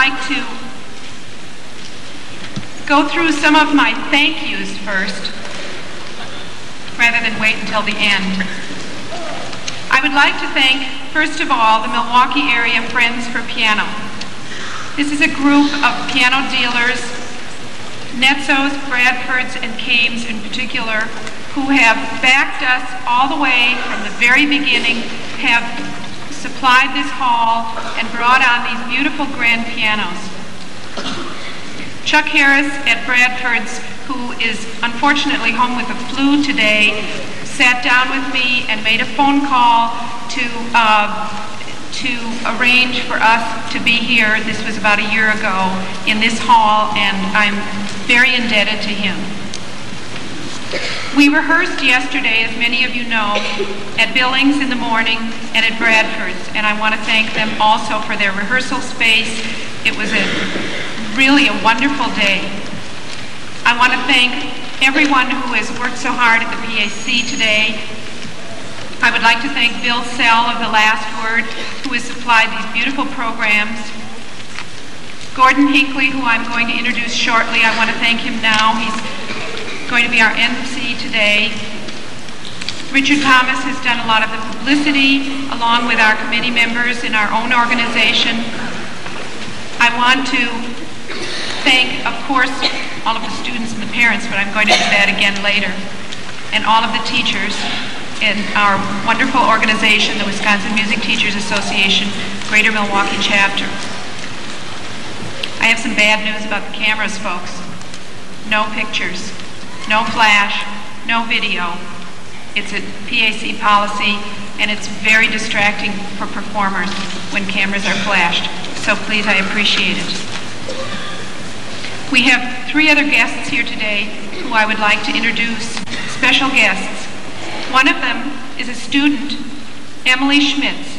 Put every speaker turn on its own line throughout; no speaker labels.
like to go through some of my thank yous first, rather than wait until the end. I would like to thank, first of all, the Milwaukee Area Friends for Piano. This is a group of piano dealers, Netzos, Bradfords, and Kames in particular, who have backed us all the way from the very beginning, have supplied this hall and brought on these beautiful grand pianos. Chuck Harris at Bradford's, who is unfortunately home with the flu today, sat down with me and made a phone call to uh, to arrange for us to be here. This was about a year ago in this hall, and I'm very indebted to him. We rehearsed yesterday, as many of you know, at Billings in the morning and at Bradford's, and I want to thank them also for their rehearsal space. It was a really a wonderful day. I want to thank everyone who has worked so hard at the PAC today. I would like to thank Bill Sell of The Last Word, who has supplied these beautiful programs. Gordon Hinckley, who I'm going to introduce shortly, I want to thank him now. He's going to be our MC today. Richard Thomas has done a lot of the publicity along with our committee members in our own organization. I want to thank, of course, all of the students and the parents, but I'm going to do that again later, and all of the teachers in our wonderful organization, the Wisconsin Music Teachers Association, Greater Milwaukee Chapter. I have some bad news about the cameras, folks. No pictures no flash, no video. It's a PAC policy, and it's very distracting for performers when cameras are flashed. So please, I appreciate it. We have three other guests here today who I would like to introduce, special guests. One of them is a student, Emily Schmitz.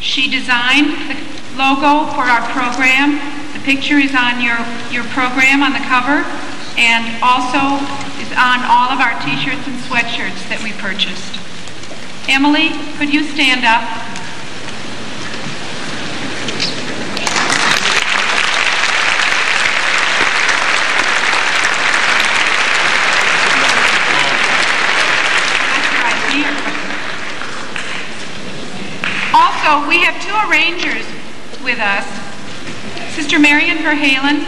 She designed the logo for our program. The picture is on your, your program on the cover and also is on all of our t-shirts and sweatshirts that we purchased. Emily, could you stand up? Also, we have two arrangers with us. Sister Marion Verhalen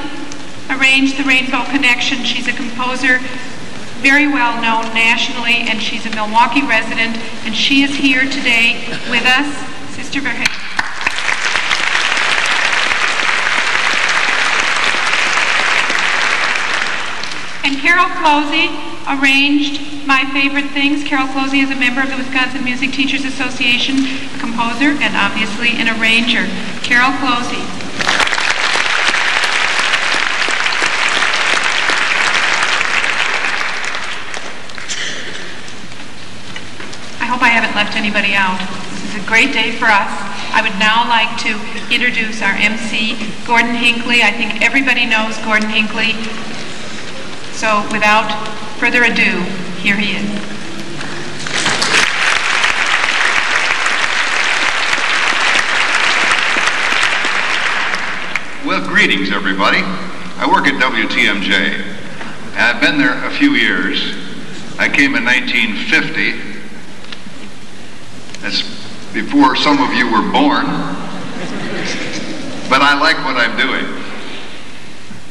arranged the Rainbow Connection. She's a composer very well known nationally, and she's a Milwaukee resident, and she is here today with us. Sister Verhalen. And Carol Closey arranged My Favorite Things. Carol Closey is a member of the Wisconsin Music Teachers Association, a composer, and obviously an arranger. Carol Closey. Hope I haven't left anybody out. This is a great day for us. I would now like to introduce our MC, Gordon Hinckley. I think everybody knows Gordon Hinckley. So without further ado, here he is.
Well, greetings, everybody. I work at WTMJ, I've been there a few years. I came in 1950 That's before some of you were born. But I like what I'm doing.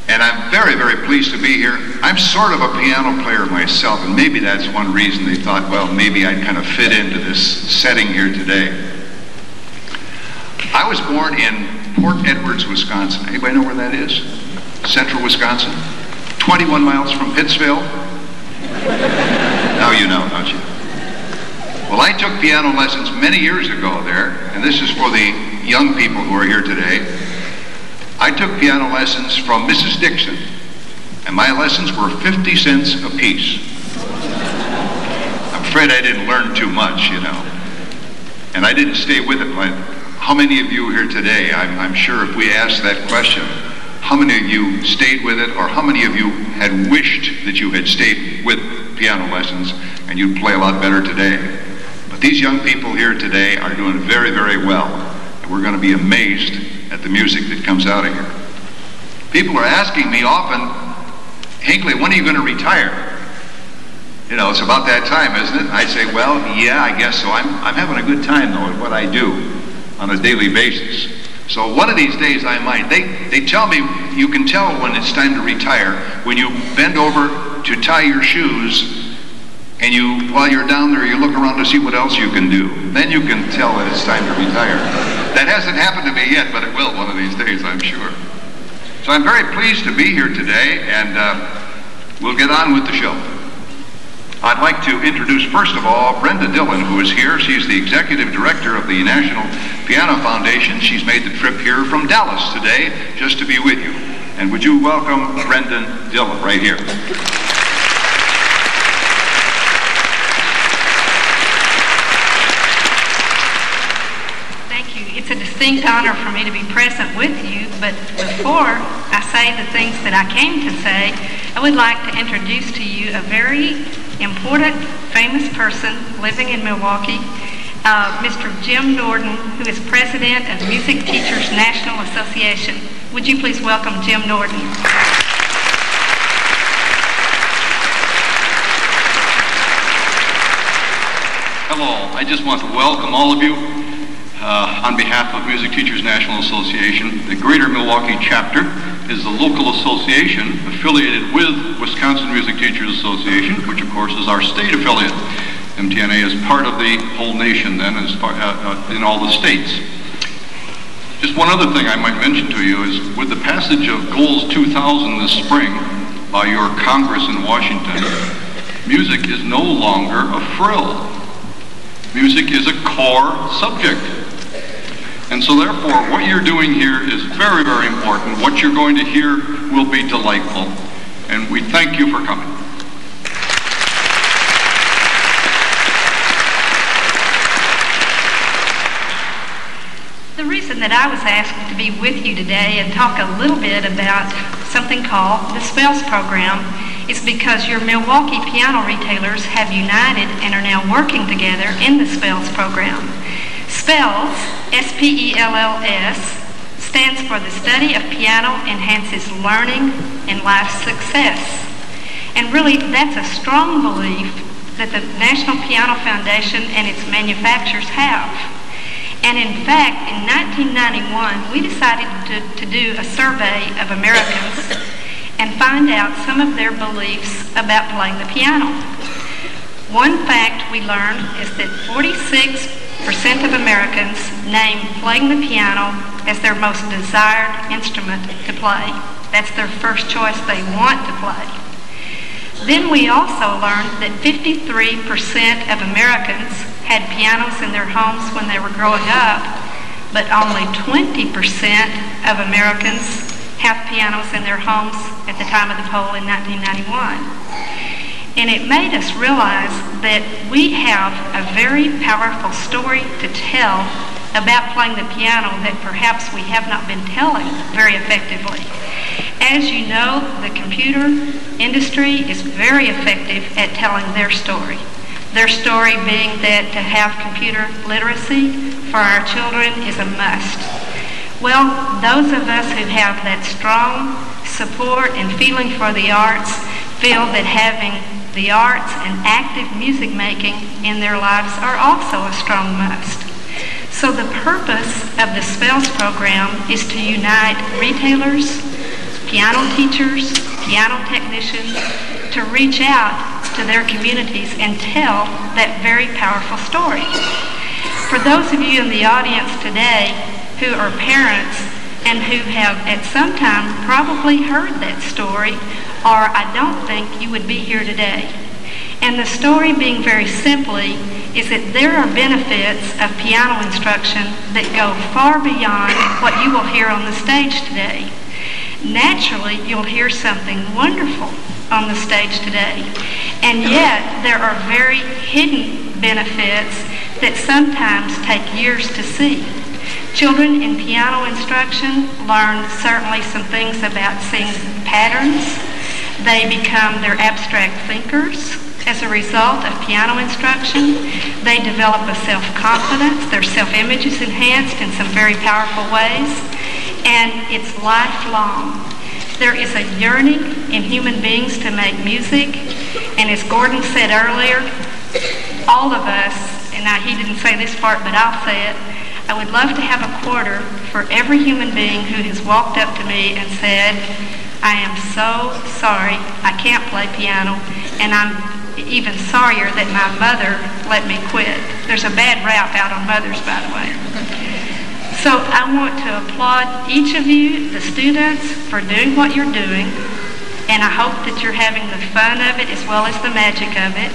And I'm very, very pleased to be here. I'm sort of a piano player myself, and maybe that's one reason they thought, well, maybe I'd kind of fit into this setting here today. I was born in Port Edwards, Wisconsin. Anybody know where that is? Central Wisconsin? 21 miles from Pittsville. Now you know, don't you? Well, I took piano lessons many years ago there, and this is for the young people who are here today. I took piano lessons from Mrs. Dixon, and my lessons were 50 cents a piece. I'm afraid I didn't learn too much, you know. And I didn't stay with it. How many of you here today, I'm, I'm sure if we asked that question, how many of you stayed with it, or how many of you had wished that you had stayed with piano lessons and you'd play a lot better today? But these young people here today are doing very, very well. And we're going to be amazed at the music that comes out of here. People are asking me often, Hinckley, when are you going to retire? You know, it's about that time, isn't it? I say, well, yeah, I guess so. I'm, I'm having a good time, though, at what I do on a daily basis. So one of these days I might. They, they tell me you can tell when it's time to retire when you bend over to tie your shoes and you, while you're down there, you look around to see what else you can do. Then you can tell that it's time to retire. That hasn't happened to me yet, but it will one of these days, I'm sure. So I'm very pleased to be here today, and uh, we'll get on with the show. I'd like to introduce, first of all, Brenda Dillon, who is here. She's the executive director of the National Piano Foundation. She's made the trip here from Dallas today just to be with you. And would you welcome Brenda Dillon right here?
Thank you. It's a distinct honor for me to be present with you, but before I say the things that I came to say, I would like to introduce to you a very important, famous person living in Milwaukee, uh, Mr. Jim Norden, who is president of Music Teachers National Association. Would you please welcome Jim Norden?
Hello, I just want to welcome all of you uh, on behalf of Music Teachers National Association. The Greater Milwaukee chapter is the local association affiliated with Wisconsin Music Teachers Association, which of course is our state affiliate. MTNA is part of the whole nation then, as far, uh, uh, in all the states. Just one other thing I might mention to you is with the passage of Goals 2000 this spring by your Congress in Washington, music is no longer a frill. Music is a core subject. And so therefore, what you're doing here is very, very important. What you're going to hear will be delightful. And we thank you for coming.
The reason that I was asked to be with you today and talk a little bit about something called the Spells Program is because your Milwaukee piano retailers have united and are now working together in the Spells Program. Spells, S-P-E-L-L-S, stands for the study of piano enhances learning and life success. And really, that's a strong belief that the National Piano Foundation and its manufacturers have. And in fact, in 1991, we decided to, to do a survey of Americans and find out some of their beliefs about playing the piano. One fact we learned is that 46% of Americans name playing the piano as their most desired instrument to play. That's their first choice they want to play. Then we also learned that 53% of Americans had pianos in their homes when they were growing up, but only 20% of Americans have pianos in their homes at the time of the poll in 1991. And it made us realize that we have a very powerful story to tell about playing the piano that perhaps we have not been telling very effectively. As you know, the computer industry is very effective at telling their story. Their story being that to have computer literacy for our children is a must. Well, those of us who have that strong support and feeling for the arts feel that having the arts, and active music making in their lives are also a strong must. So the purpose of the SPELLS program is to unite retailers, piano teachers, piano technicians, to reach out to their communities and tell that very powerful story. For those of you in the audience today who are parents and who have at some time probably heard that story, or I don't think you would be here today. And the story being very simply is that there are benefits of piano instruction that go far beyond what you will hear on the stage today. Naturally, you'll hear something wonderful on the stage today. And yet, there are very hidden benefits that sometimes take years to see. Children in piano instruction learn certainly some things about seeing patterns. They become their abstract thinkers. As a result of piano instruction, they develop a self-confidence. Their self-image is enhanced in some very powerful ways, and it's lifelong. There is a yearning in human beings to make music, and as Gordon said earlier, all of us, and I, he didn't say this part, but I'll say it, I would love to have a quarter for every human being who has walked up to me and said, I am so sorry I can't play piano, and I'm even sorrier that my mother let me quit. There's a bad rap out on mothers, by the way. So I want to applaud each of you, the students, for doing what you're doing, and I hope that you're having the fun of it as well as the magic of it.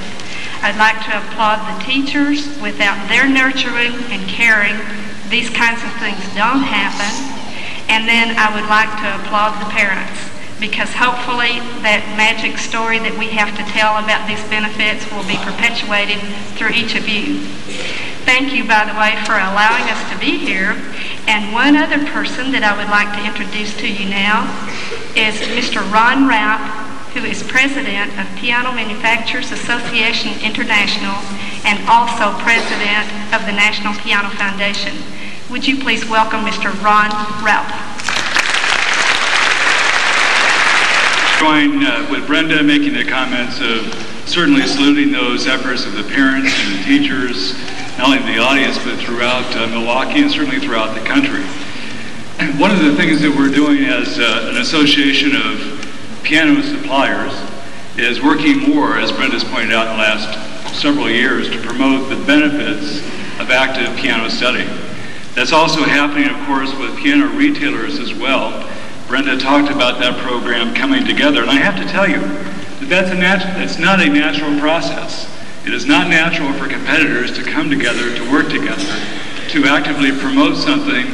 I'd like to applaud the teachers. Without their nurturing and caring, these kinds of things don't happen. And then I would like to applaud the parents because hopefully that magic story that we have to tell about these benefits will be perpetuated through each of you. Thank you, by the way, for allowing us to be here. And one other person that I would like to introduce to you now is Mr. Ron Raup, who is president of Piano Manufacturers Association International and also president of the National Piano Foundation. Would you please welcome Mr. Ron Raup?
join uh, with Brenda making the comments of certainly saluting those efforts of the parents and the teachers, not only in the audience, but throughout uh, Milwaukee and certainly throughout the country. One of the things that we're doing as uh, an association of piano suppliers is working more, as Brenda's pointed out in the last several years, to promote the benefits of active piano study. That's also happening, of course, with piano retailers as well Brenda talked about that program coming together, and I have to tell you that that's, a natu- that's not a natural process. It is not natural for competitors to come together, to work together, to actively promote something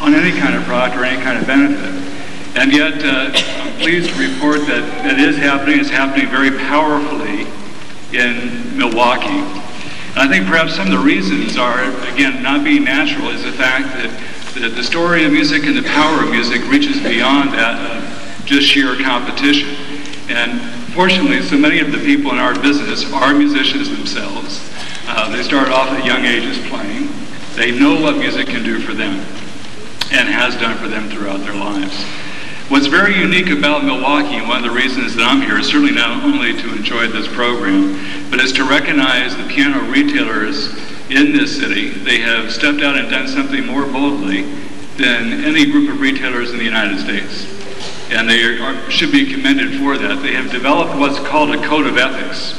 on any kind of product or any kind of benefit. And yet, uh, I'm pleased to report that that is happening. It's happening very powerfully in Milwaukee. And I think perhaps some of the reasons are, again, not being natural is the fact that the, the story of music and the power of music reaches beyond that of just sheer competition. And fortunately, so many of the people in our business are musicians themselves. Uh, they started off at young ages playing. They know what music can do for them and has done for them throughout their lives. What's very unique about Milwaukee, and one of the reasons that I'm here, is certainly not only to enjoy this program, but is to recognize the piano retailers in this city, they have stepped out and done something more boldly than any group of retailers in the United States. And they are, should be commended for that. They have developed what's called a code of ethics.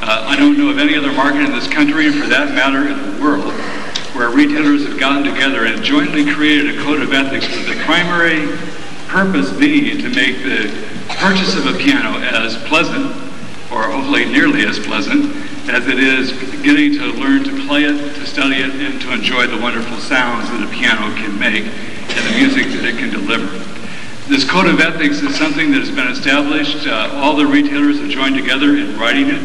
Uh, I don't know of any other market in this country, and for that matter in the world, where retailers have gotten together and jointly created a code of ethics with the primary purpose being to make the purchase of a piano as pleasant, or hopefully nearly as pleasant, as it is getting to learn to play it, to study it, and to enjoy the wonderful sounds that a piano can make and the music that it can deliver. This code of ethics is something that has been established. Uh, all the retailers have joined together in writing it.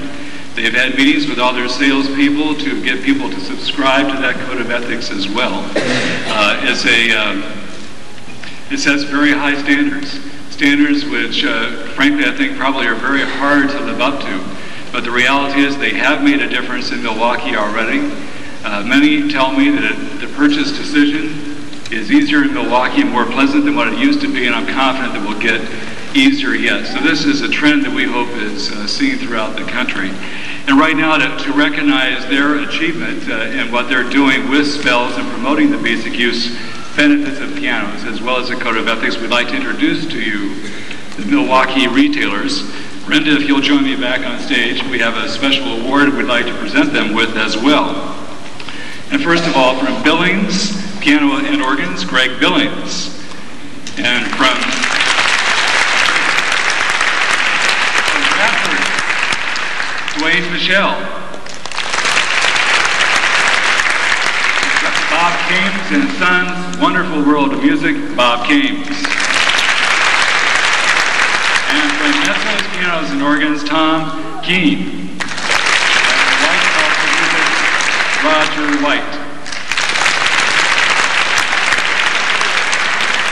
They've had meetings with all their salespeople to get people to subscribe to that code of ethics as well. Uh, it's a, uh, it sets very high standards, standards which, uh, frankly, I think probably are very hard to live up to. But the reality is they have made a difference in Milwaukee already. Uh, many tell me that it, the purchase decision is easier in Milwaukee and more pleasant than what it used to be, and I'm confident that we'll get easier yet. So this is a trend that we hope is uh, seen throughout the country. And right now, to, to recognize their achievement uh, in what they're doing with spells and promoting the basic use benefits of pianos, as well as a code of ethics, we'd like to introduce to you the Milwaukee retailers. Brenda, if you'll join me back on stage, we have a special award we'd like to present them with as well. And first of all, from Billings Piano and Organs, Greg Billings. And from, from Bradford, Dwayne Michelle. Bob Kames and Sons, Wonderful World of Music, Bob Kames. And from Metzos Pianos and Organs, Tom Keene. And White House Music, Roger White.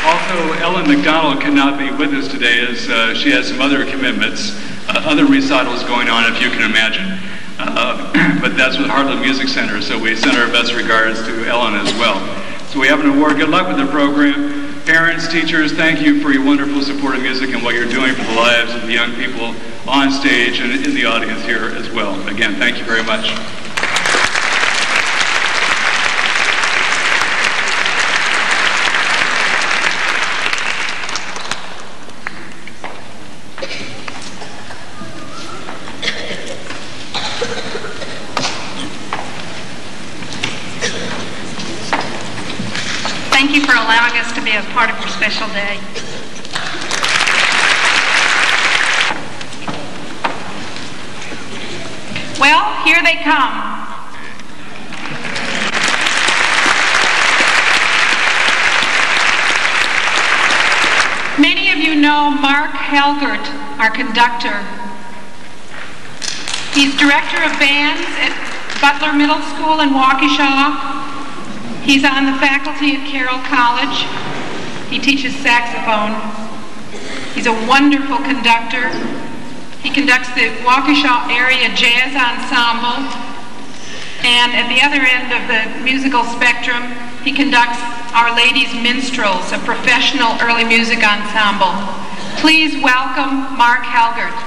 Also, Ellen McDonald cannot be with us today as uh, she has some other commitments, uh, other recitals going on, if you can imagine. Uh, but that's with Heartland Music Center, so we send our best regards to Ellen as well. So we have an award. Good luck with the program. Parents, teachers, thank you for your wonderful support of music and what you're doing for the lives of the young people on stage and in the audience here as well. Again, thank you very much.
Thank you for allowing us to be a part of your special day.
Well, here they come. Many of you know Mark our conductor. He's director of bands at Butler Middle School in Waukesha. He's on the faculty at Carroll College. He teaches saxophone. He's a wonderful conductor. He conducts the Waukesha Area Jazz Ensemble. And at the other end of the musical spectrum, he conducts Our Lady's Minstrels, a professional early music ensemble. Please welcome Mark Helgert.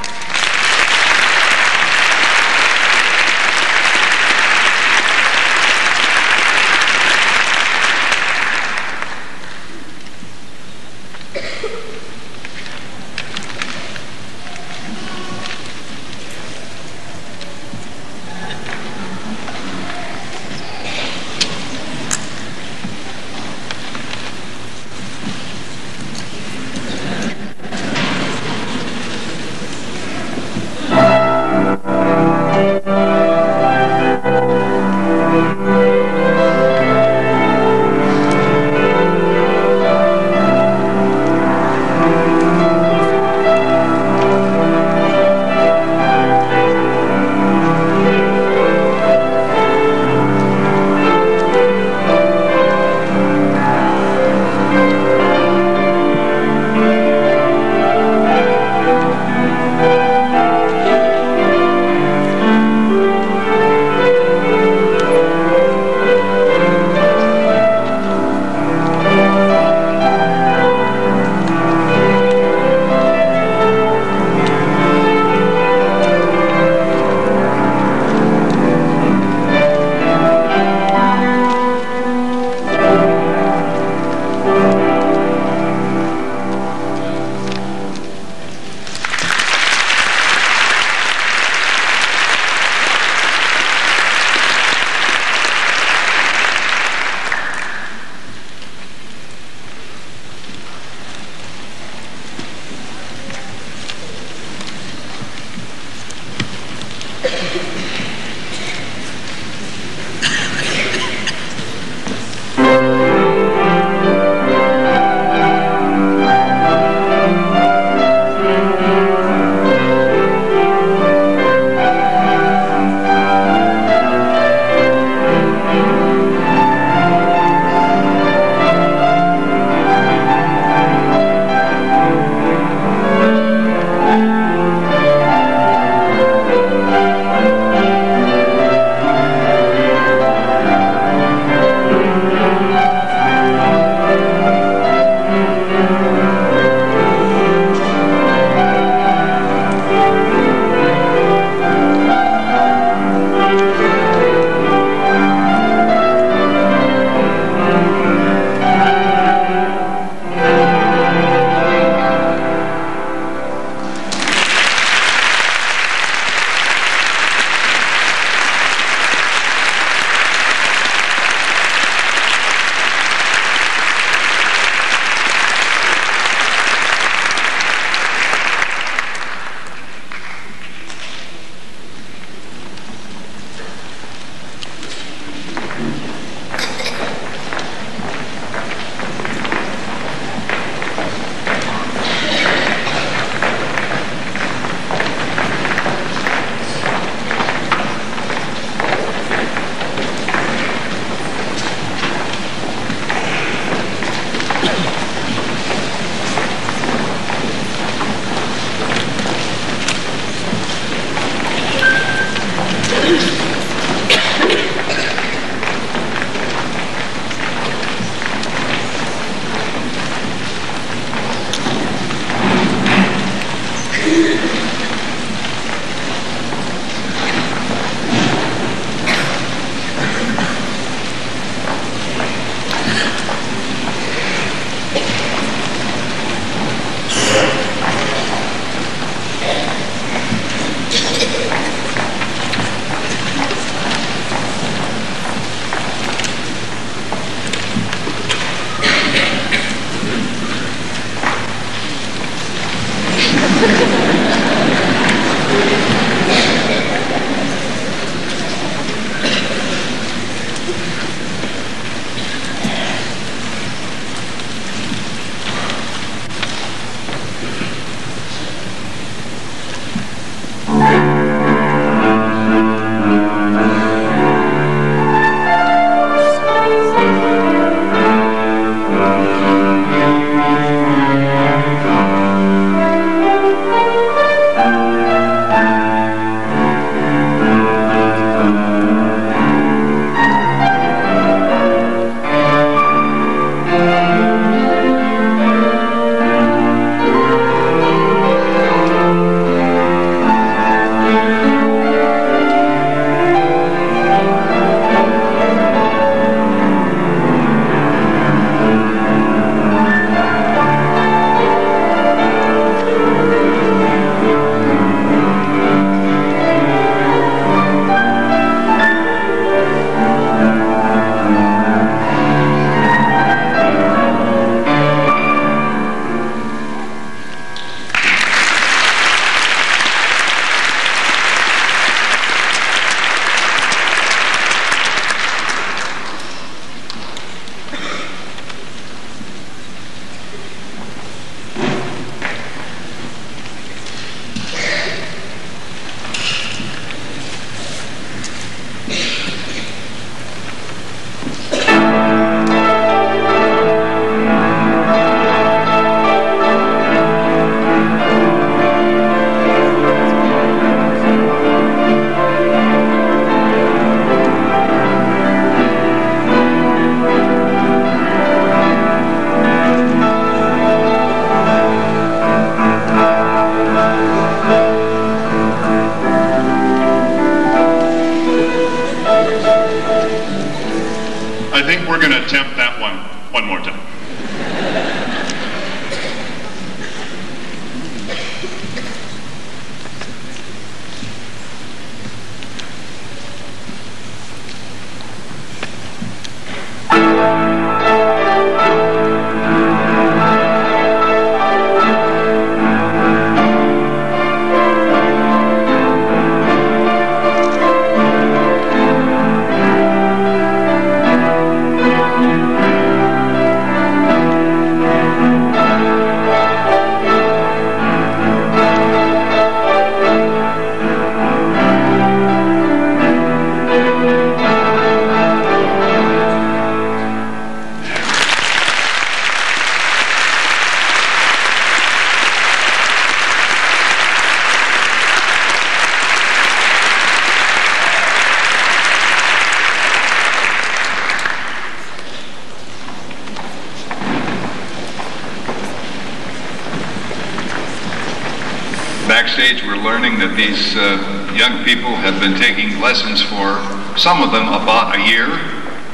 That
these uh, young people have been taking lessons for some of them about a year,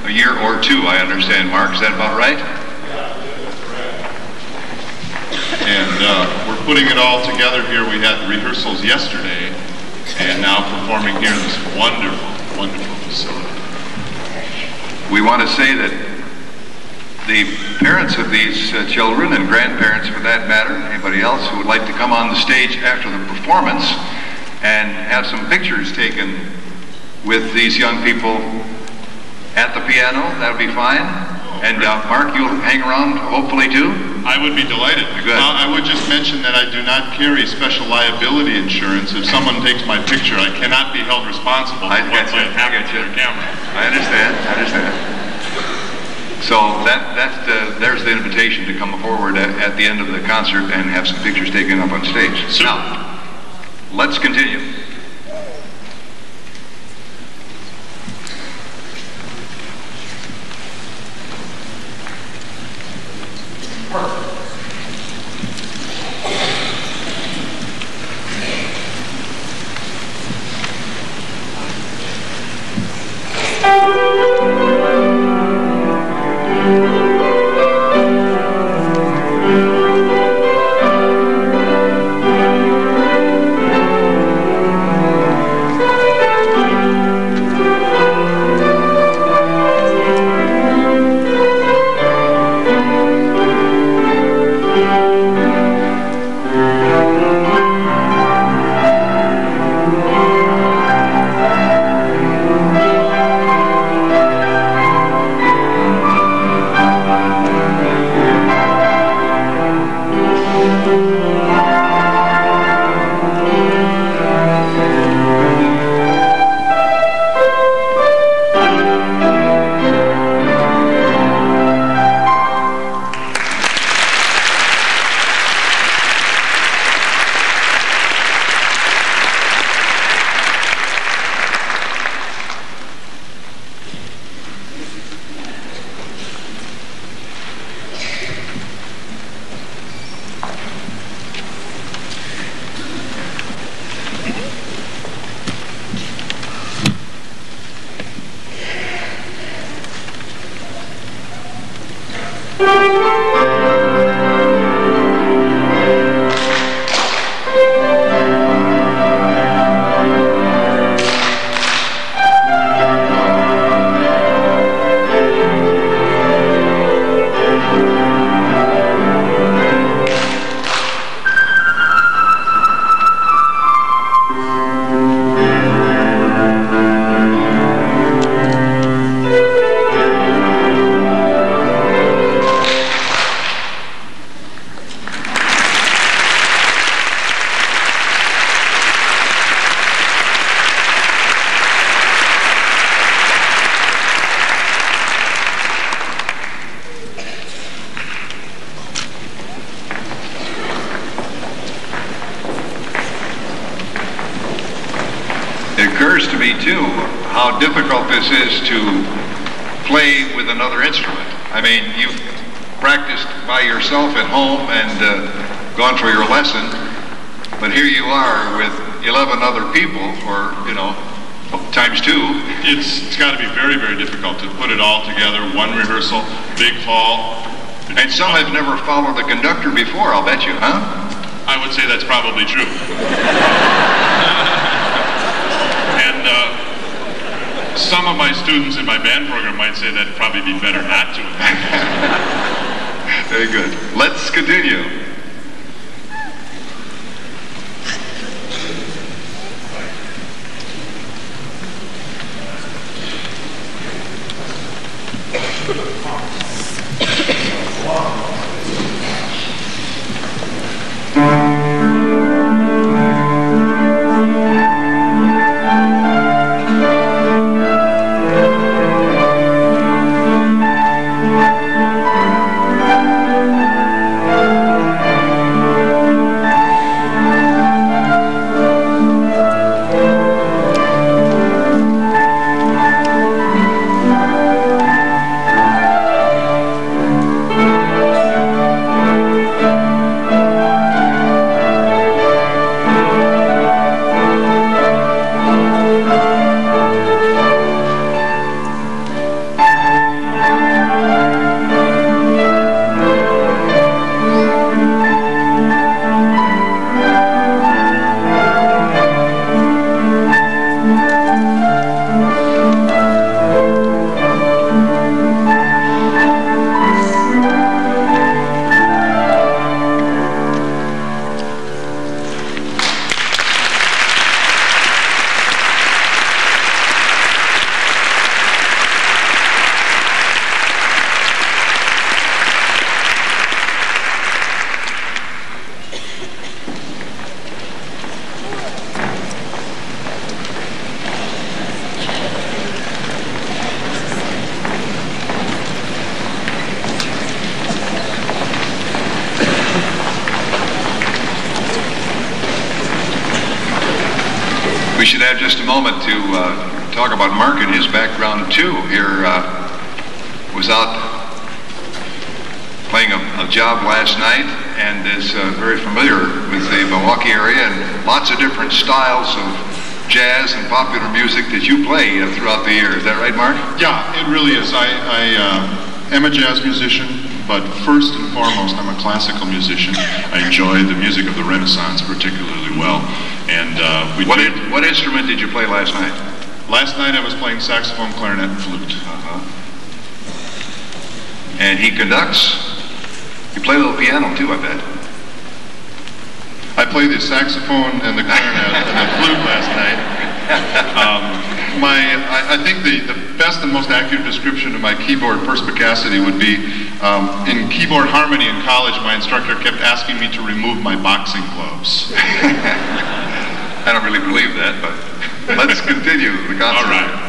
a year or two, I understand, Mark. Is that about right?
And uh, we're putting it all together here. We had rehearsals yesterday and now performing here in this wonderful, wonderful facility.
We want to say that the parents of these uh, children and grandparents for that matter, anybody else who would like to come on the stage after the performance and have some pictures taken with these young people at the piano, that'll be fine. And uh, Mark, you'll hang around hopefully too?
I would be delighted.
Good.
Uh, I would just mention that I do not carry special liability insurance. If someone takes my picture, I cannot be held responsible for
I
what might happen to their camera.
I understand, I understand. So that, that, uh, there's the invitation to come forward at, at the end of the concert and have some pictures taken up on stage.
Super.
Now, let's continue. This is to play with another instrument. I mean, you've practiced by yourself at home and uh, gone for your lesson, but here you are with 11 other people, or, you know, times two.
It's, it's got to be very, very difficult to put it all together, one rehearsal, big hall.
And some have never followed the conductor before, I'll bet you, huh?
I would say that's probably true. and uh, some of my students in my band program might say that'd probably be better not to.
Very good. Let's continue. Music that you play uh, throughout the year. Is that right, Mark?
Yeah, it really is. I, I uh, am a jazz musician, but first and foremost, I'm a classical musician. I enjoy the music of the Renaissance particularly well. And uh, we
What,
did,
what instrument did you play last night?
last night I was playing saxophone, clarinet, and flute.
Uh-huh. And he conducts. You play a little piano too, I bet.
I played the saxophone and the clarinet and the flute last night. Um, my, I, I think the, the best and most accurate description of my keyboard perspicacity would be um, in keyboard harmony in college, my instructor kept asking me to remove my boxing gloves.
I don't really believe that, but let's continue the concert.
All right.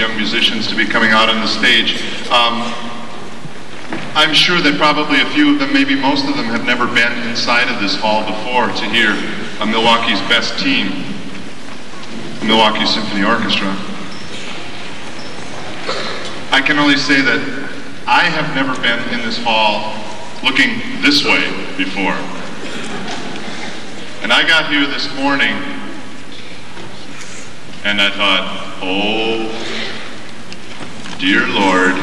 Young musicians to be coming out on the stage. Um, I'm sure that probably a few of them, maybe most of them, have never been inside of this hall before to hear a Milwaukee's best team, Milwaukee Symphony Orchestra. I can only say that I have never been in this hall looking this way before. And I got here this morning and I thought, oh, dear Lord,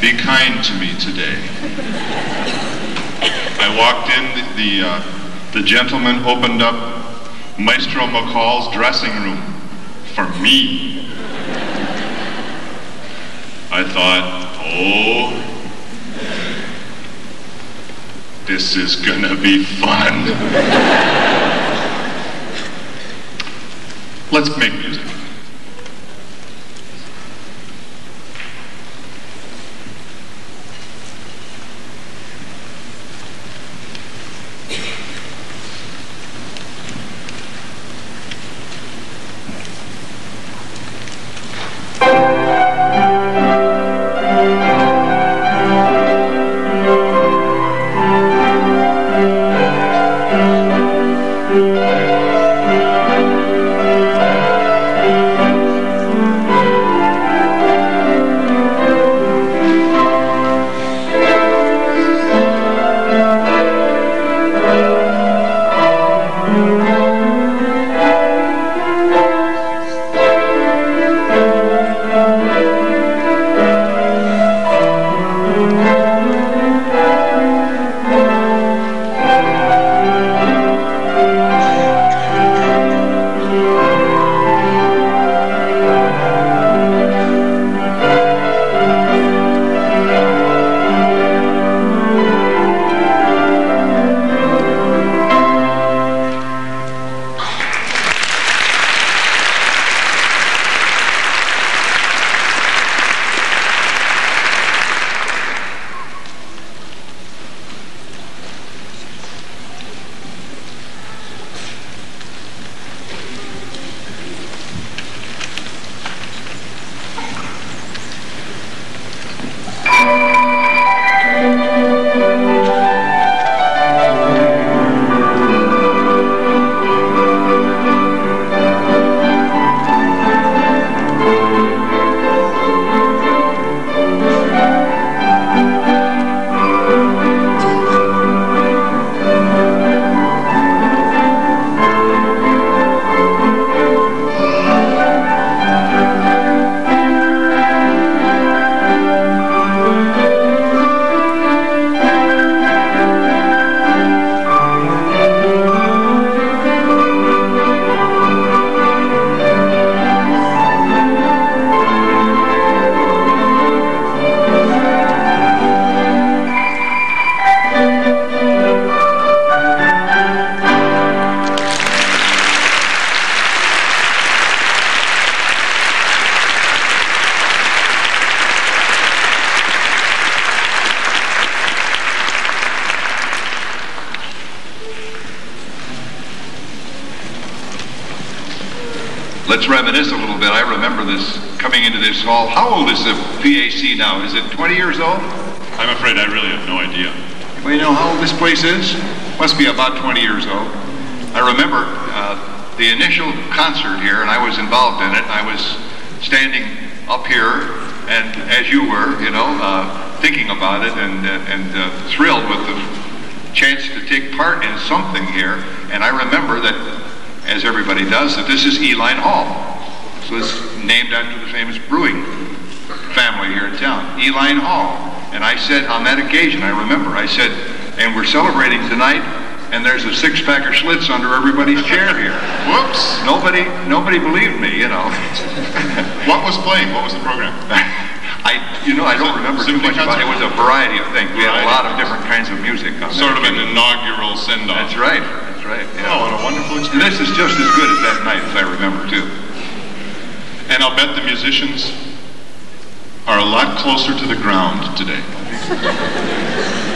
be kind to me today. I walked in, the, the, uh, the gentleman opened up Maestro Macal's dressing room for me. I thought, oh, this is gonna be fun. Let's make music.
Let's reminisce a little bit. I remember this coming into this hall. How old is the PAC now? Is it 20 years old?
I'm afraid I really have no idea.
Well, you know how old this place is? Must be about 20 years old. I remember uh, the initial concert here, and I was involved in it. I was standing up here, and as you were, you know, uh, thinking about it and, uh, and uh, thrilled with the chance to take part in something here. And I remember that, as everybody does, that this is Uihlein Hall. So it's named after the famous brewing family here in town, Uihlein Hall. And I said on that occasion, I remember, I said, and we're celebrating tonight, and there's a six-pack of Schlitz under everybody's chair here.
Whoops!
Nobody, nobody believed me, you know.
What was playing? What was the program?
I, you know, I don't remember too much about it. It was a variety of things. We had a lot of different kinds of music on
Sort of an
occasion.
inaugural send-off.
That's right, right. yeah.
Oh, what a wonderful
And
experience.
this is just as good as that night, as I remember, too.
And I'll bet the musicians are a lot closer to the ground today.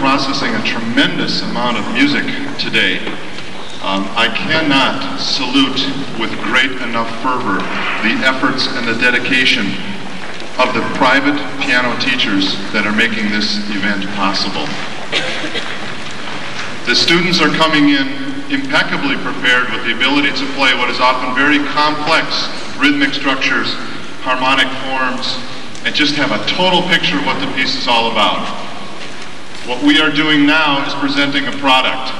processing a tremendous amount of music today. Um, I cannot salute with great enough fervor the efforts and the dedication of the private piano teachers that are making this event possible. The students are coming in impeccably prepared with the ability to play what is often very complex rhythmic structures, harmonic forms, and just have a total picture of what the piece is all about. What we are doing now is presenting a product.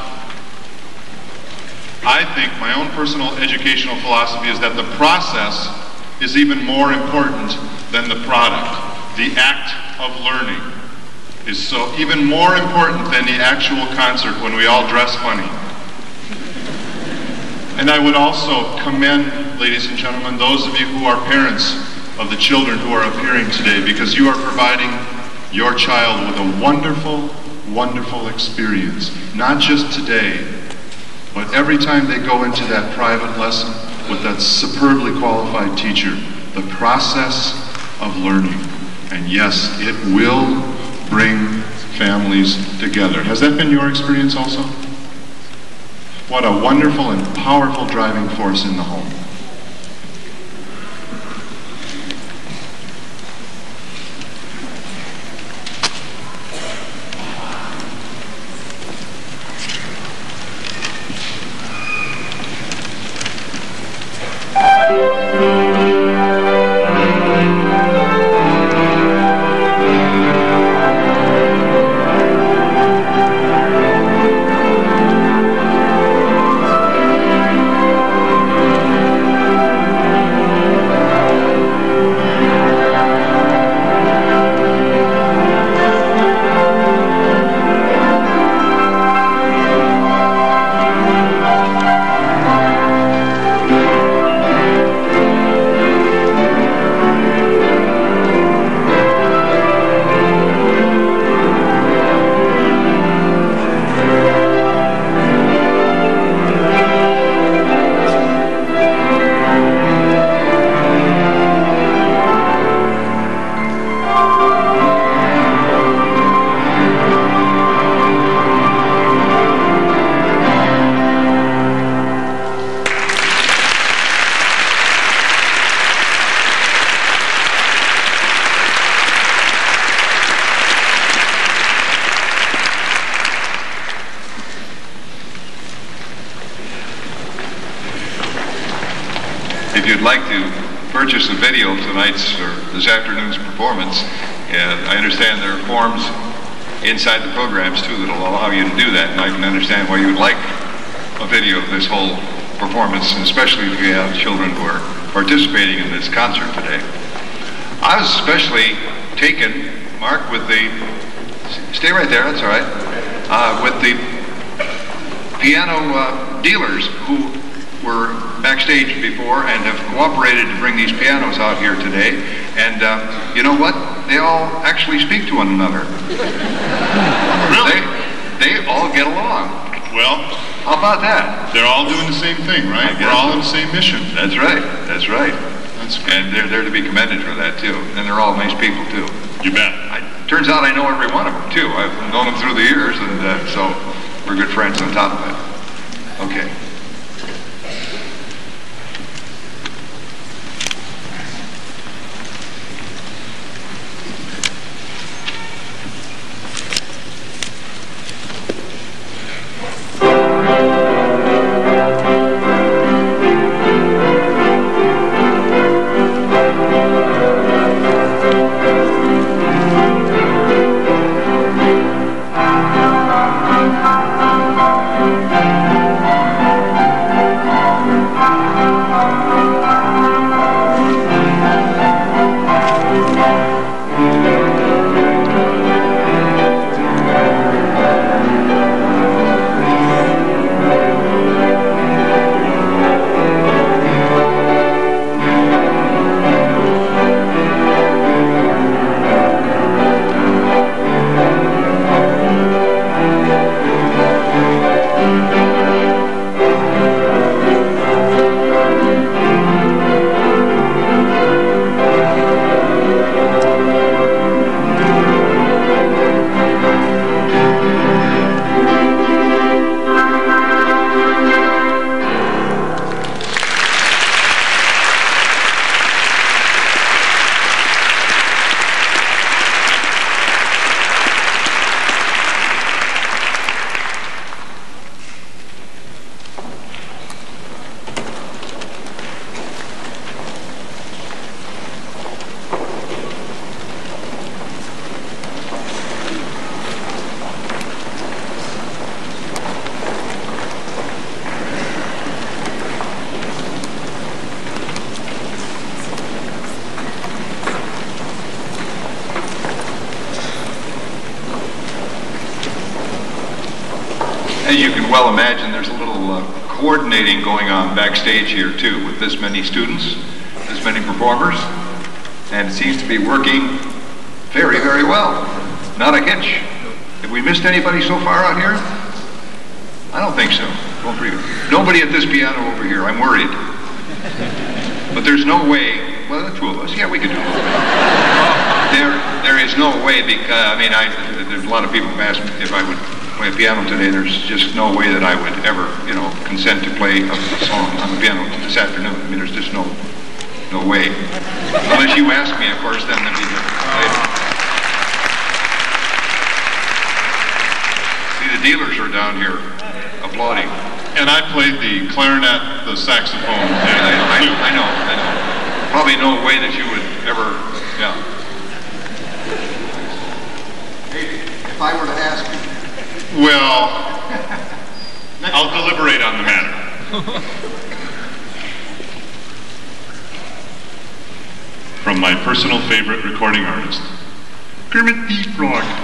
I think my own personal educational philosophy is that the process is even more important than the product. The act of learning is so even more important than the actual concert when we all dress funny. And I would also commend, ladies and gentlemen, those of you who are parents of the children who are appearing today because you are providing your child with a wonderful, wonderful experience. Not just today, but every time they go into that private lesson with that superbly qualified teacher, the process of learning. And yes, it will bring families together. Has that been your experience also? What a wonderful and powerful driving force in the home.
Purchase a video of tonight's or this afternoon's performance, and I understand there are forms inside the programs too that'll allow you to do that, and I can understand why you would like a video of this whole performance, especially if you have children who are participating in this concert today. I was especially taken, Mark, with the, stay right there, that's all right, uh, with the piano uh, dealers who backstage before and have cooperated to bring these pianos out here today. And uh, you know what? They all actually speak to one another.
Really?
They, they all get along.
Well,
How about that?
they're all doing the same thing, right? We're all
so.
on the same mission.
That's right. That's right.
That's great.
And they're, they're to be commended for that too. And they're all nice people too.
You bet.
I, turns out I know every one of them too. I've known them through the years, and uh, so we're good friends on top of it. Okay. Well imagine, there's a little uh, coordinating going on backstage here too with this many students, this many performers, and it seems to be working very, very well. Not a hitch. Have we missed anybody so far out here? I don't think so. Don't breathe. Nobody at this piano over here. I'm worried. But there's no way. Well, the two of us. Yeah, we could do it. There, there is no way because I mean, I there's a lot of people who asked me if I would play a piano today. There's just no way that I would ever, you know, consent to play a, a song on the piano this afternoon. I mean, there's just no, no way. Unless you ask me, of course, then that'd be different. See, the dealers are down here applauding.
And I played the clarinet, the saxophone, and
I, I. I know, I know. Probably no way that you would ever, yeah. If I were to ask you,
Well, I'll deliberate on the matter. From my personal favorite recording artist, Kermit the Frog.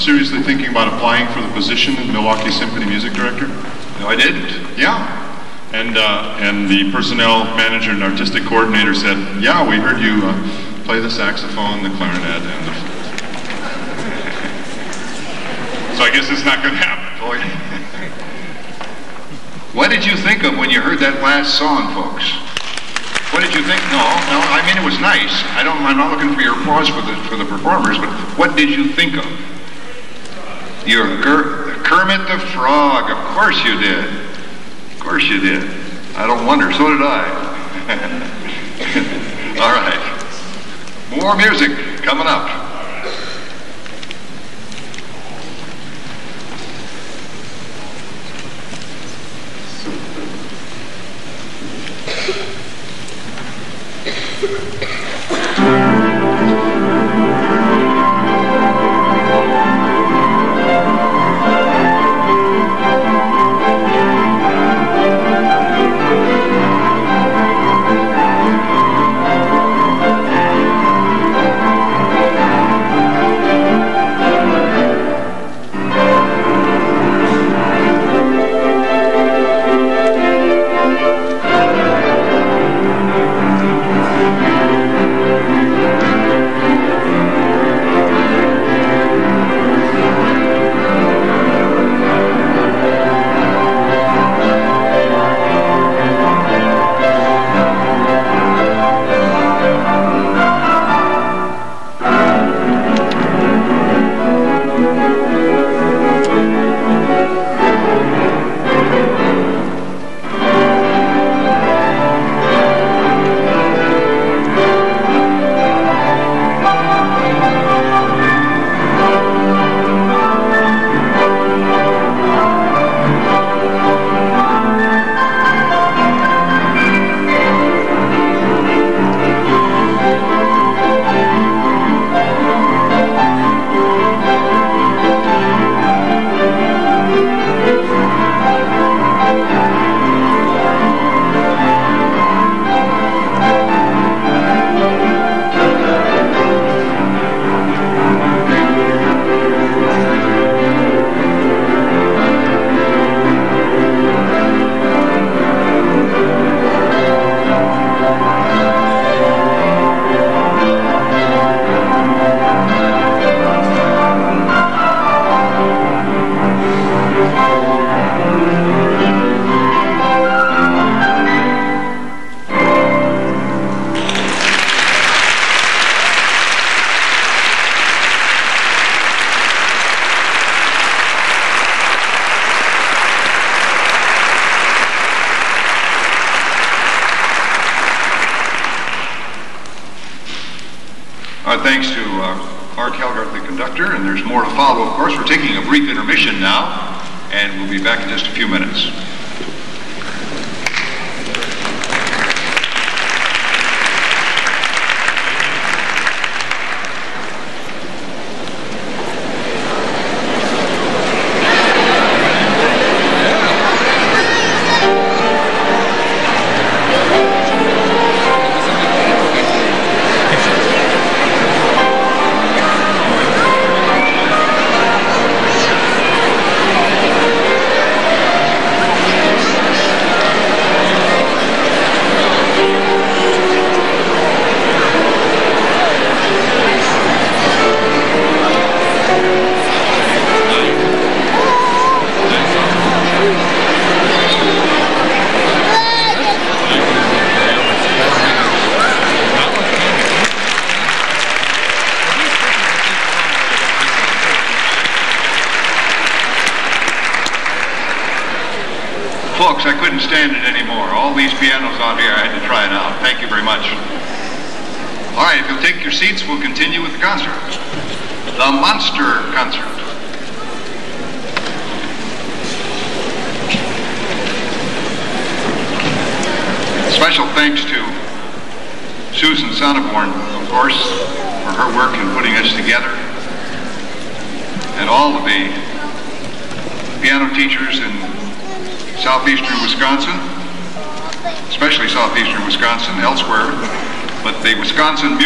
seriously thinking about applying for the position of Milwaukee Symphony Music Director?
No, I didn't.
Yeah. And, uh, and the personnel manager and artistic coordinator said, yeah, we heard you uh, play the saxophone, the clarinet, and the flute. so I guess it's not going to happen.
Boy. what did you think of when you heard that last song, folks? What did you think? No, no. I mean, it was nice. I don't. I'm not looking for your applause for the for the performers, but what did you think of? You're Ger- Kermit the Frog. Of course you did. Of course you did. I don't wonder. So did I. All right. More music coming up. and we'll be back in just a few minutes.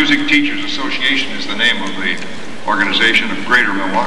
Music Teachers Association is the name of the organization of Greater Milwaukee.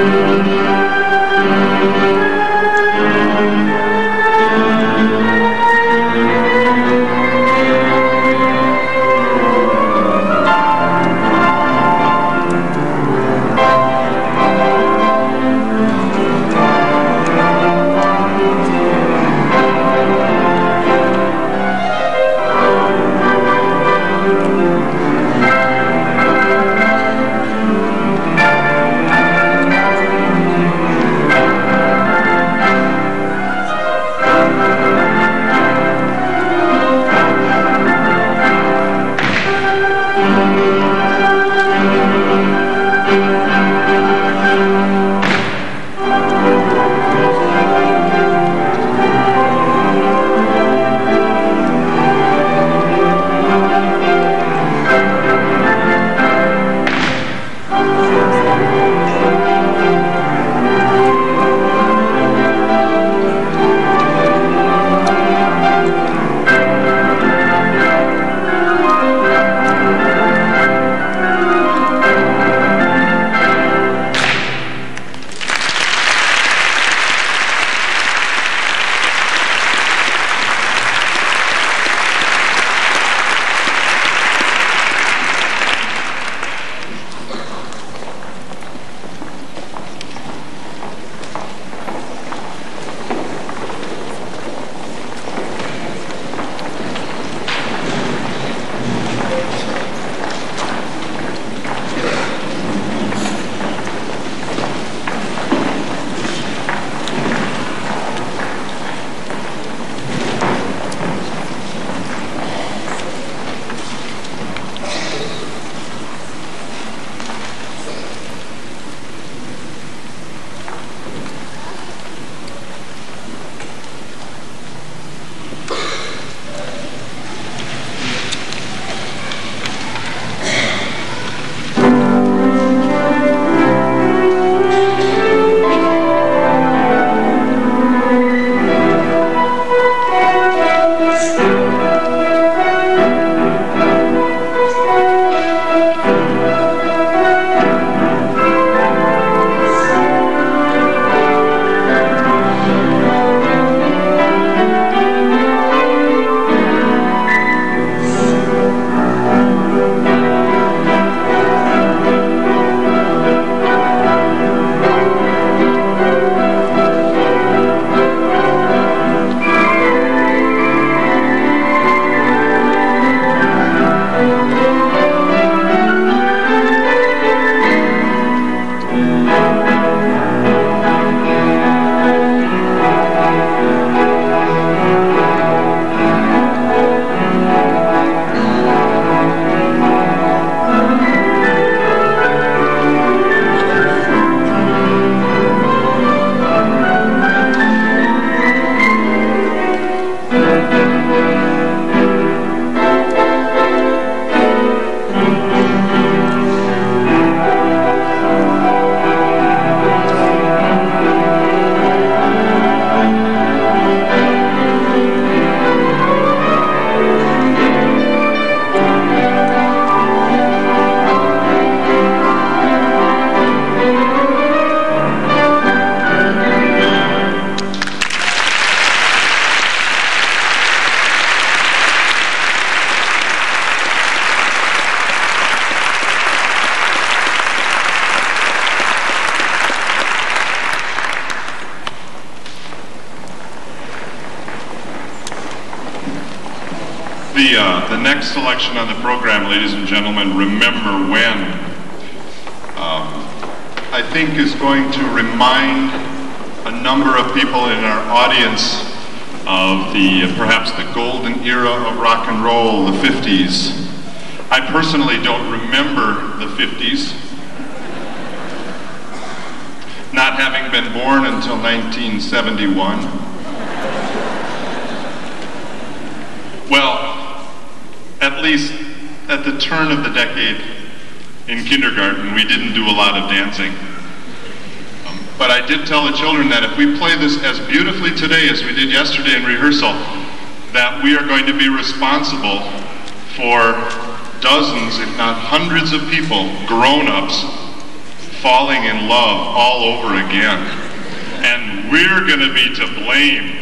Thank you.
Next selection on the program, ladies and gentlemen, Remember When, um, I think is going to remind a number of people in our audience of the, perhaps the golden era of rock and roll, the 50s. I personally don't remember the 50s. not having been born until 1971. Well, at least at the turn of the decade in kindergarten, we didn't do a lot of dancing. Um, but I did tell the children that if we play this as beautifully today as we did yesterday in rehearsal, that we are going to be responsible for dozens, if not hundreds of people, grown-ups, falling in love all over again. And we're going to be to blame.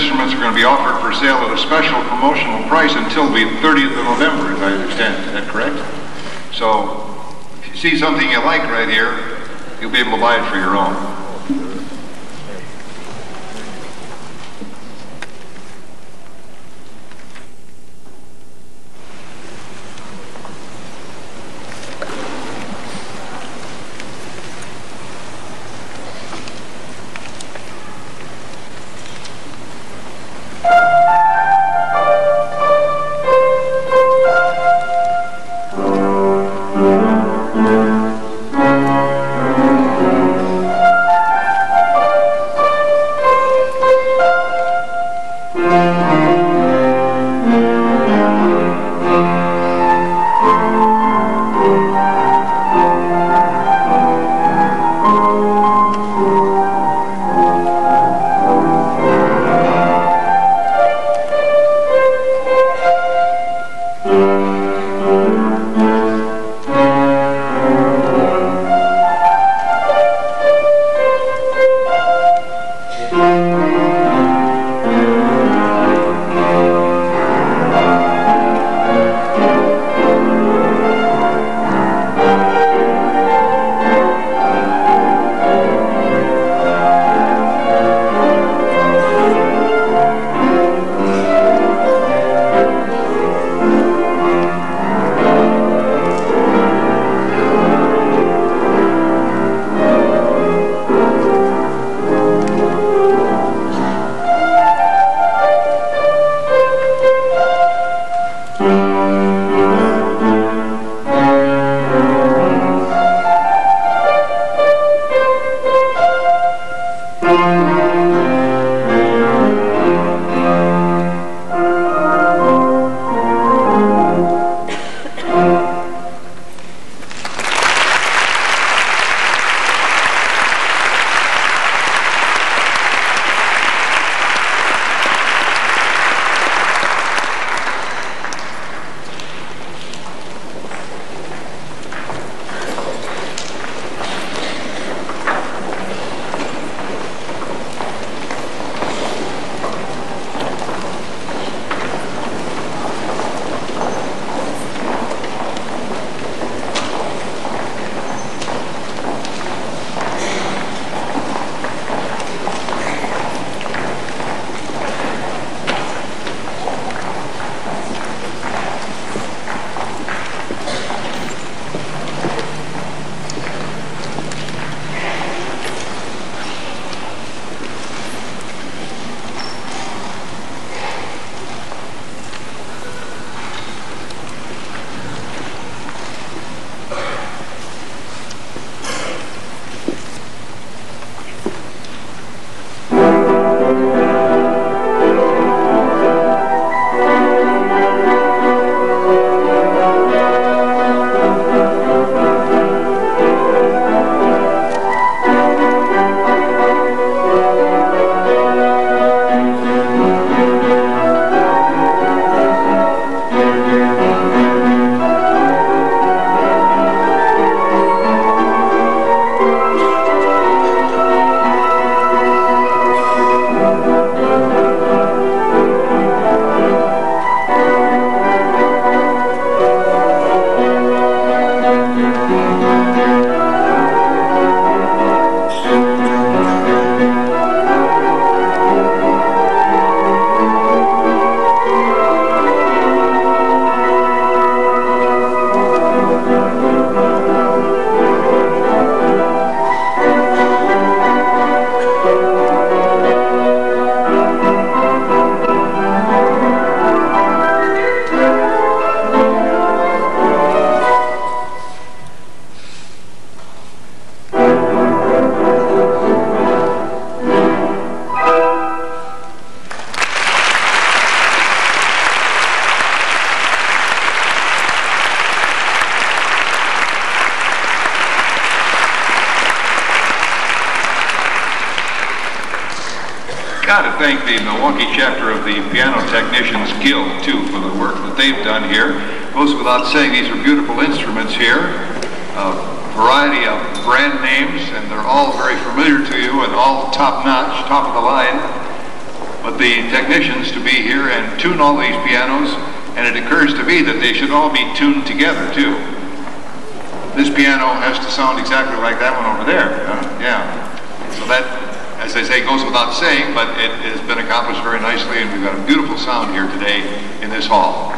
Instruments
are going to be offered for sale at a special promotional price until the 30th of November, as I understand. Is that correct? So, if you see something you like right here, you'll be able to buy it for your own. Milwaukee chapter of the Piano Technicians Guild, too, for the work that they've done here. Goes without saying, these are beautiful instruments here, a variety of brand names, and they're all very familiar to you and all top-notch, top of the line. But the technicians to be here and tune all these pianos, and it occurs to me that they should all be tuned together, too. This piano has to sound exactly like that one over there. huh? yeah. So that, as I say, goes without saying, but it has been accomplished very nicely, and we've got a beautiful sound here today in this hall.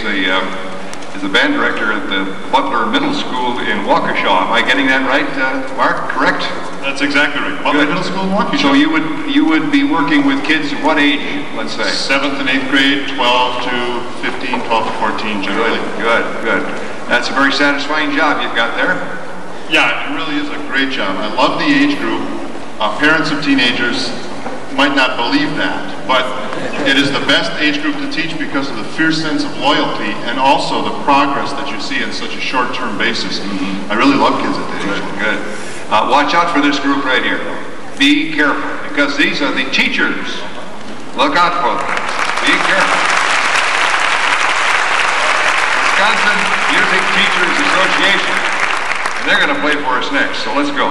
Here today, is the, um, is the band director at the Butler Middle School in Waukesha. Am I getting that right, uh, Mark? Correct?
That's exactly right. Butler
Good.
Middle School in Waukesha.
So you would, you would be working with kids of what age, let's say?
Seventh and eighth grade, 12 to 15, 12 to 14 generally.
Good, good, good. That's a very satisfying job you've got there.
Yeah, it really is a great job. I love the age group. Uh, parents of teenagers might not believe that, but it is the best age group to teach because of the fierce sense of loyalty and also the progress that you see in such a short-term basis. I really love kids at that
Good,
age.
good. Uh, watch out for this group right here. Be careful, because these are the teachers. Look out for them. Be careful. Wisconsin Music Teachers Association. And they're going to play for us next, so let's go.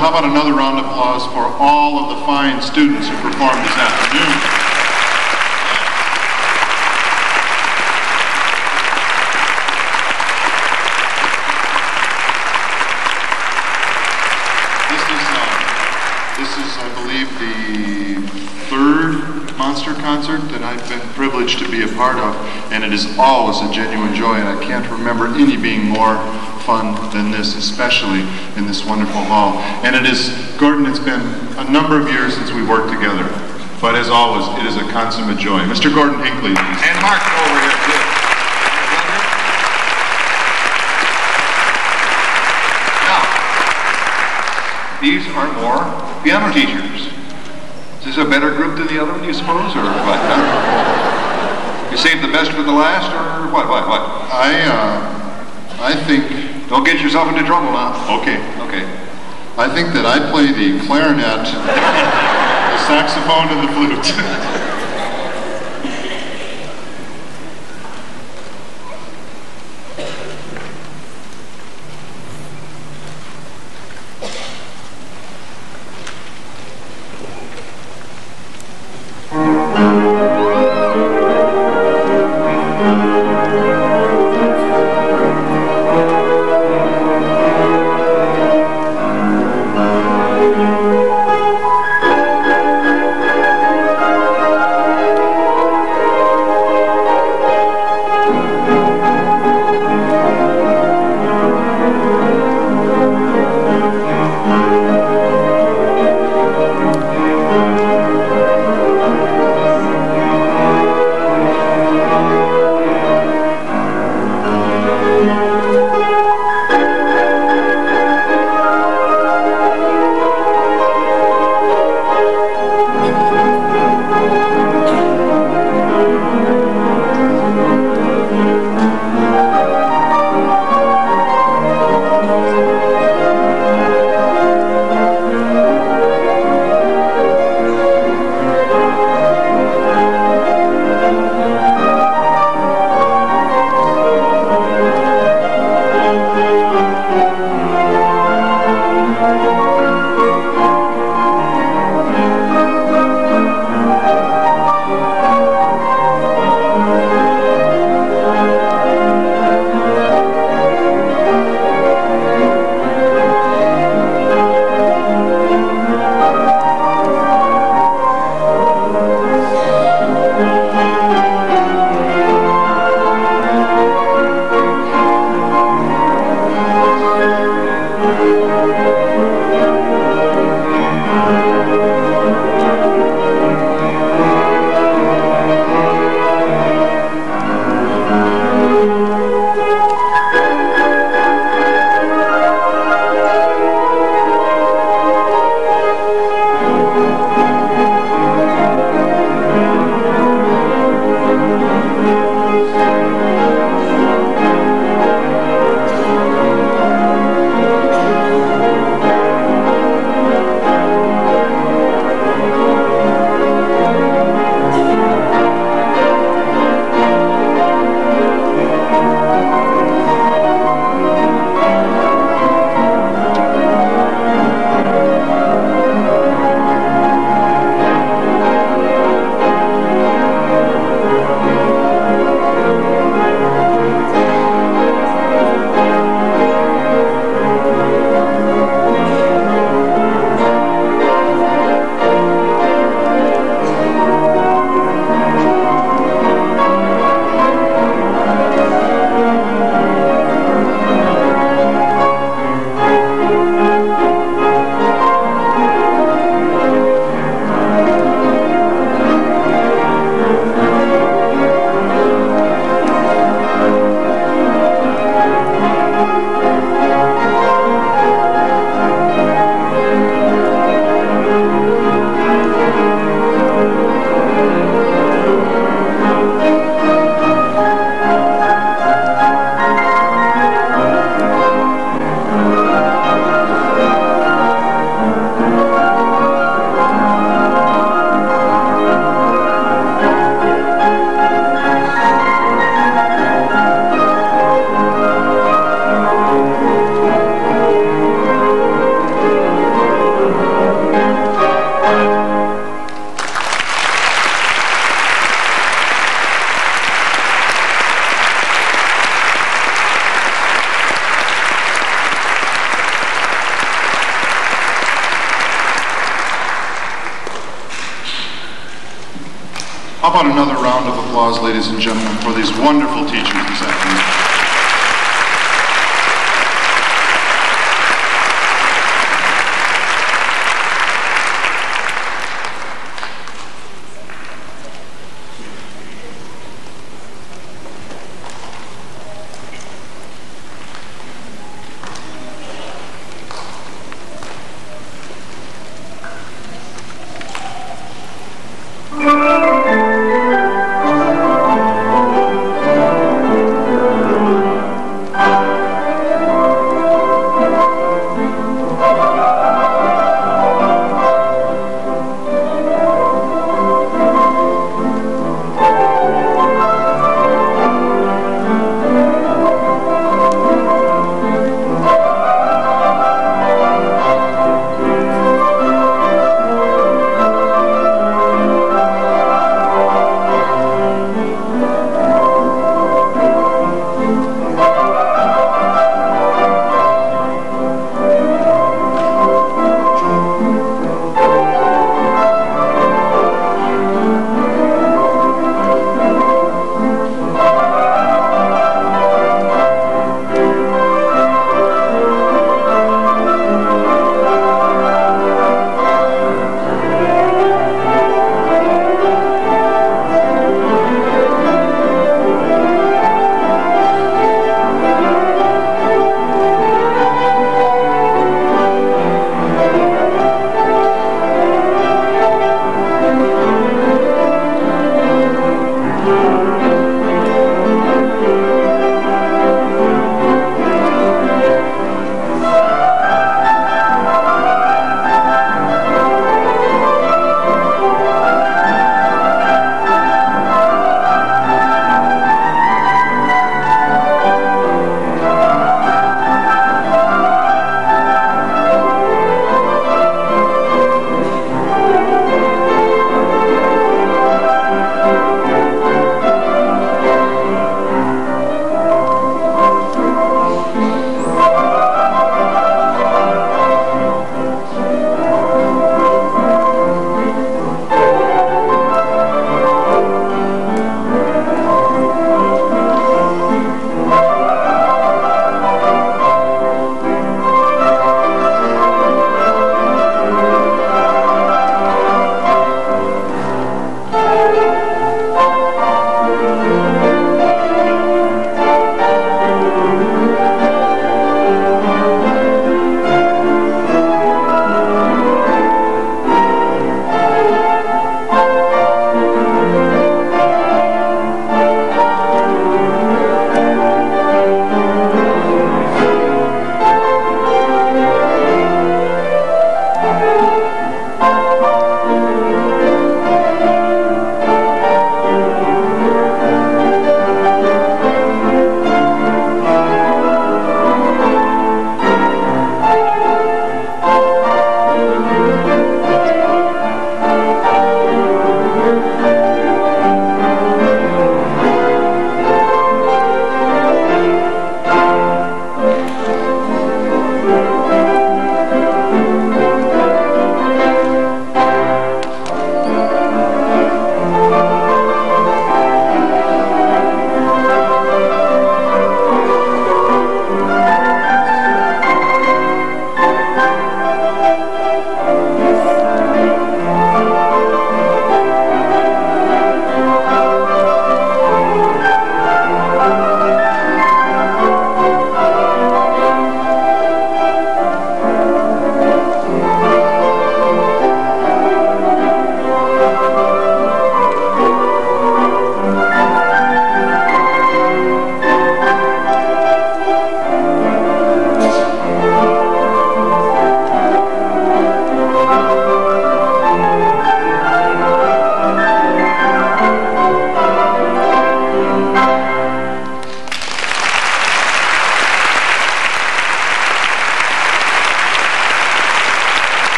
How about another round of applause for all of the fine students who performed this afternoon? This is, uh, this is, I believe, the third Monster concert that I've been privileged to be a part of, and it is always a genuine joy, and I can't remember any being more fun than this, especially in this wonderful hall. And it is, Gordon, it's been a number of years since we worked together, but as always, it is a consummate joy. Mr. Gordon Hinckley.
And Mark over here too. Now, these are more piano teachers. Is this a better group than the other one, you suppose, or what? You saved the best for the last, or what, what, what?
I, uh, I think,
Don't get yourself into trouble now.
okay,
Okay.
I think that I play the clarinet, the saxophone, and the flute.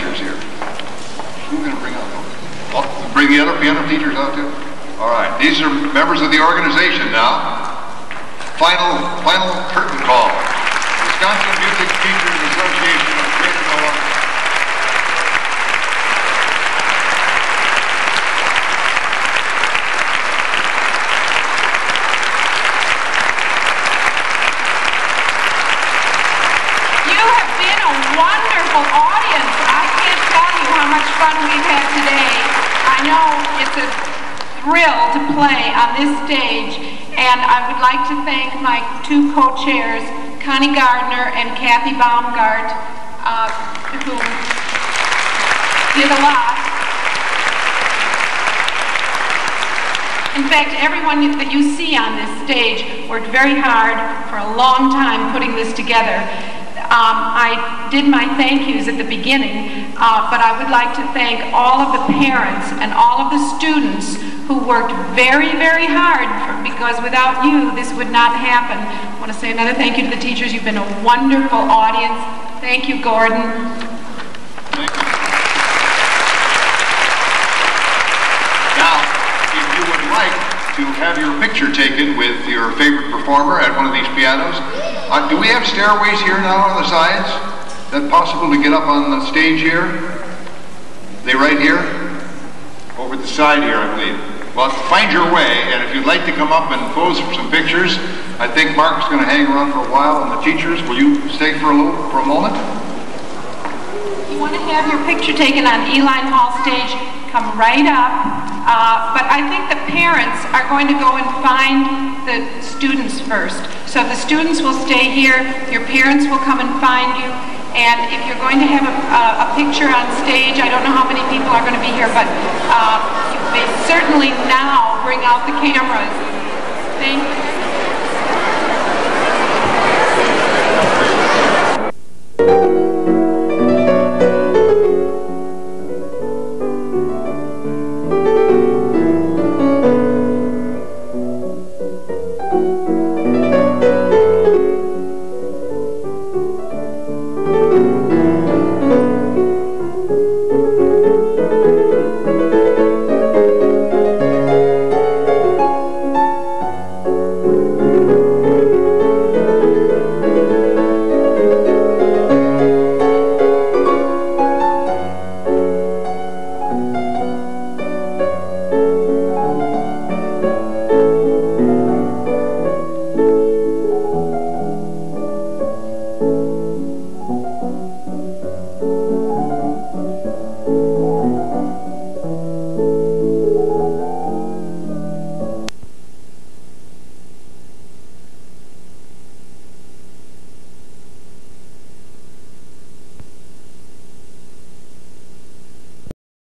teachers
here. Who are we going to bring out? Oh, bring the other piano teachers out too? All right, these are members of the organization now. Final, final curtain call. Wisconsin Music Teachers Association of Greater Milwaukee.
You have been a wonderful audience. I can't tell you how much fun we've had today. I know it's a thrill to play on this stage, and I would like to thank my two co-chairs, Connie Gardner and Kathy Baumgart, uh, who did a lot. In fact, everyone that you see on this stage worked very hard for a long time putting this together. Um, I did my thank yous at the beginning, uh, but I would like to thank all of the parents and all of the students who worked very, very hard for, because without you, this would not happen. I want to say another thank you to the teachers. You've been a wonderful audience. Thank you, Gordon.
Now, if you would like to have your picture taken with your favorite performer at one of these pianos, uh, do we have stairways here now on the sides? Is that possible to get up on the stage here? They right here? Over the side here, I believe. Well, find your way, and if you'd like to come up and pose for some pictures, I think Mark's going to hang around for a while, and the teachers, will you stay for a little, for a moment?
If you want to have your picture taken on Uihlein Hall stage, come right up. Uh, but I think the parents are going to go and find the students first. So the students will stay here, your parents will come and find you, and if you're going to have a, a, a picture on stage, I don't know how many people are going to be here, but uh, you certainly now bring out the cameras. Thank you.